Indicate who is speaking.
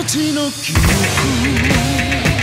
Speaker 1: 命の記憶。